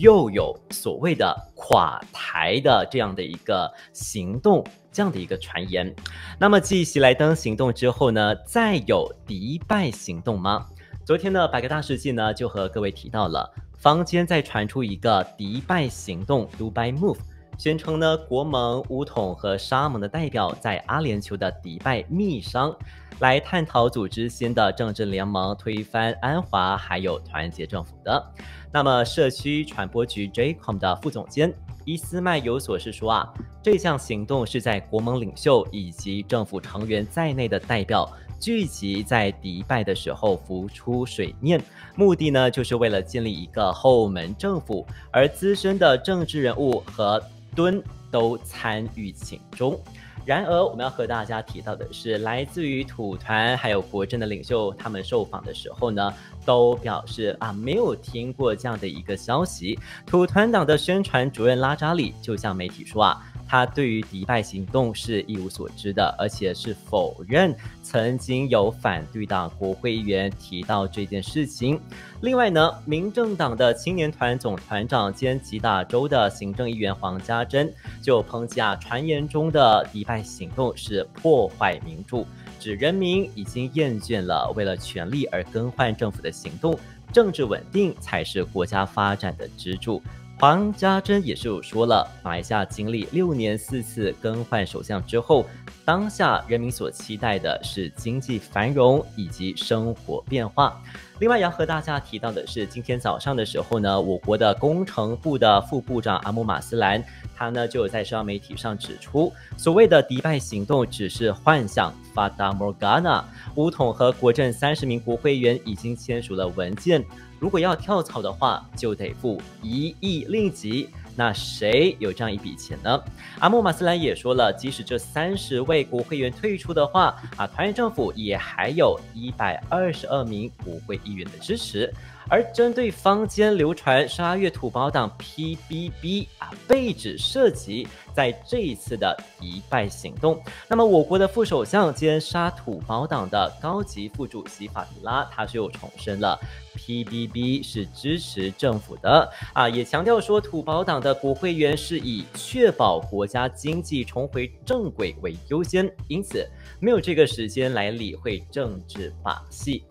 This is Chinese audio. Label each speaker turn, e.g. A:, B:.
A: 又有所谓的垮台的这样的一个行动，这样的一个传言。那么继喜来登行动之后呢，再有迪拜行动吗？昨天的百个大世界呢，就和各位提到了，坊间在传出一个迪拜行动 （Dubai Move），宣称呢，国盟、乌统和沙盟的代表在阿联酋的迪拜密商。来探讨组织新的政治联盟，推翻安华还有团结政府的。那么，社区传播局 JCOM 的副总监伊斯麦有所是说啊，这项行动是在国盟领袖以及政府成员在内的代表聚集在迪拜的时候浮出水面，目的呢，就是为了建立一个后门政府，而资深的政治人物和蹲都参与其中。然而，我们要和大家提到的是，来自于土团还有国政的领袖，他们受访的时候呢，都表示啊，没有听过这样的一个消息。土团党的宣传主任拉扎里就向媒体说啊。他对于迪拜行动是一无所知的，而且是否认曾经有反对党国会议员提到这件事情。另外呢，民政党的青年团总团长兼吉打州的行政议员黄家珍就抨击啊，传言中的迪拜行动是破坏民主，指人民已经厌倦了为了权力而更换政府的行动，政治稳定才是国家发展的支柱。黄家珍也是有说了，马来西亚经历六年四次更换首相之后，当下人民所期待的是经济繁荣以及生活变化。另外要和大家提到的是，今天早上的时候呢，我国的工程部的副部长阿姆马斯兰，他呢就有在社交媒体上指出，所谓的迪拜行动只是幻想巴达摩加纳。乌统和国政三十名国会议员已经签署了文件。如果要跳槽的话，就得付一亿令吉。那谁有这样一笔钱呢？阿莫马斯兰也说了，即使这三十位国会议员退出的话，啊，团结政府也还有一百二十二名国会议员的支持。而针对坊间流传沙月土包党 PBB 啊被指涉及在这一次的迪拜行动，那么我国的副首相兼沙土包党的高级副主席法蒂拉，他是又重申了 PBB 是支持政府的啊，也强调说土宝党的国会员是以确保国家经济重回正轨为优先，因此没有这个时间来理会政治把戏。